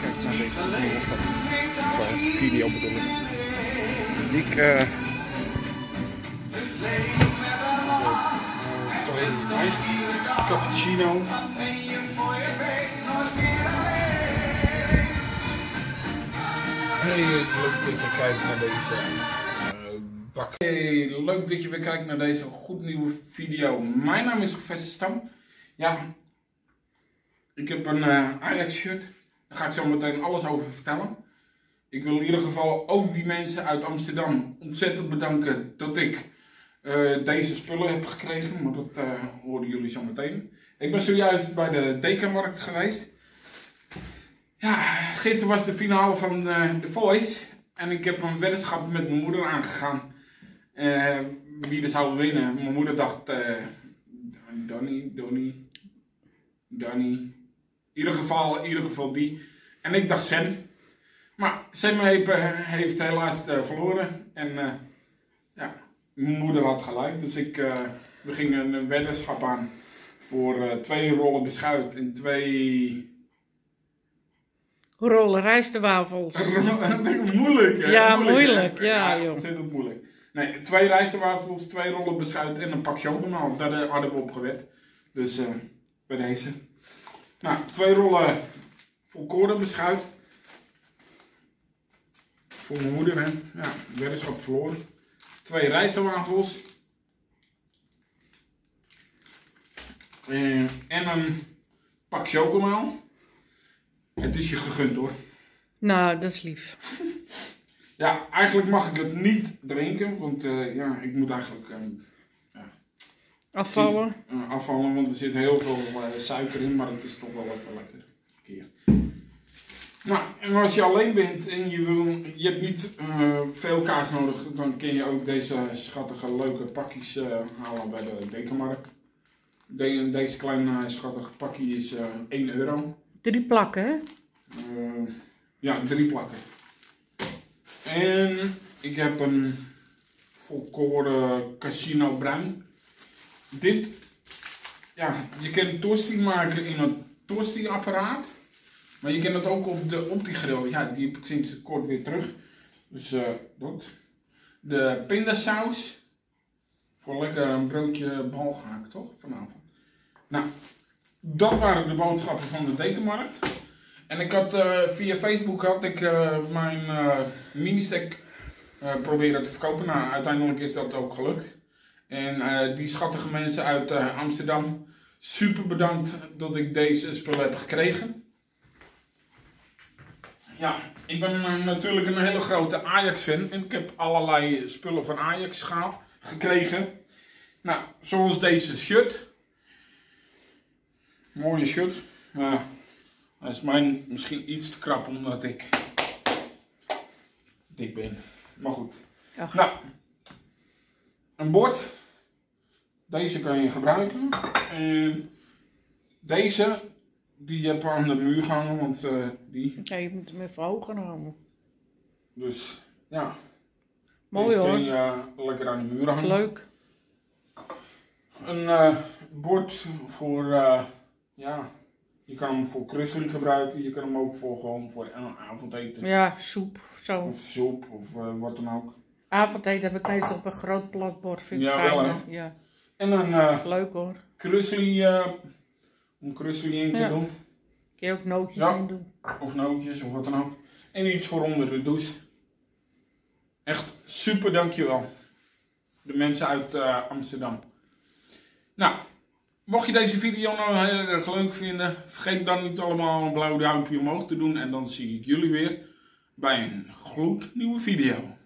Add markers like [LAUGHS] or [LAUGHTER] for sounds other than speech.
Kijk naar deze nieuwe video bedoel ik. Ik uh, cappuccino. Hey, leuk dat je kijkt naar deze bak. Hey, leuk dat je weer kijkt naar deze goed nieuwe video. Mijn naam is Professor Stam. Ja, ik heb een uh, Ajax shirt. Daar ga ik zo meteen alles over vertellen. Ik wil in ieder geval ook die mensen uit Amsterdam ontzettend bedanken dat ik uh, deze spullen heb gekregen. Maar dat uh, horen jullie zo meteen. Ik ben zojuist bij de Dekenmarkt geweest. Ja, gisteren was de finale van The Voice. En ik heb een weddenschap met mijn moeder aangegaan. wie er zou winnen. Mijn moeder dacht... Donny, Donny, Donny. In ieder geval, in ieder geval die. En ik dacht Sen. Maar Sen heeft, heeft helaas verloren. En ja, mijn moeder had gelijk. Dus ik, uh, we gingen een weddenschap aan voor uh, twee rollen beschuit en twee... Rollen rijstewafels. [LAUGHS] [LAUGHS] moeilijk hè? Ja, moeilijk. moeilijk. Ja, ja, joh. ontzettend moeilijk. Nee, twee rijstewafels, twee rollen beschuit en een pak chocola. Daar hadden we op gewet. Dus bij deze. Nou, twee rollen volkoren beschuit. Voor mijn moeder, hè. Ja, weddenschap verloren twee rijstwafels. Uh, en een pak chocomel. Het is je gegund hoor. Nou, dat is lief. [LAUGHS] ja, eigenlijk mag ik het niet drinken, want uh, ja, ik moet eigenlijk uh, afvallen. afvallen, want er zit heel veel suiker in, maar het is toch wel even lekker. Keer. Nou, en als je alleen bent en je, wil, je hebt niet uh, veel kaas nodig, dan kun je ook deze schattige leuke pakjes uh, halen bij de Dekenmarkt. De, deze kleine schattige pakje is uh, 1 euro. Drie plakken, hè? ja, drie plakken. En ik heb een volkoren casino bruin. Dit, ja, je kunt tosti maken in een tosti apparaat. Maar je kent het ook op de Opti-grill. Ja, die heb ik sinds kort weer terug. Dus uh, dat. De pindasaus. Voor lekker een broodje balgehaakt, toch? Vanavond. Nou, dat waren de boodschappen van de dekenmarkt. En ik had uh, via Facebook had ik uh, mijn mini-stack proberen te verkopen. Nou, uiteindelijk is dat ook gelukt. En die schattige mensen uit Amsterdam, super bedankt dat ik deze spullen heb gekregen. Ja, ik ben natuurlijk een hele grote Ajax-fan en ik heb allerlei spullen van Ajax gehaald, gekregen. Nou, zoals deze shirt. Mooie shirt. Ja, hij is mijn misschien iets te krap omdat ik dik ben. Maar goed. Ach. Nou, een bord. Deze kan je gebruiken. En deze die heb aan de muur gehangen, want uh, die... Ja, je moet hem even hoger hangen. Dus, ja. Mooi Deze hoor. kun je uh, lekker aan de muur hangen. Leuk. Een uh, bord voor, ja, je kan hem voor kruising gebruiken. Je kan hem ook voor gewoon voor een avondeten. Ja, soep, zo. Of soep, of wat dan ook. Avondeten heb ik meestal op een groot platbord, vind ik Ja, fijn. wel, hè? Ja, En een leuk hoor. kruising, om kruising in te Ja. doen. Kun je ook nootjes Ja. in doen. Of nootjes, of wat dan ook. En iets voor onder de douche. Echt super dankjewel. De mensen uit eh, Amsterdam. Nou, mocht je deze video nou heel erg leuk vinden, vergeet dan niet allemaal een blauw duimpje omhoog te doen. En dan zie ik jullie weer bij een gloednieuwe video.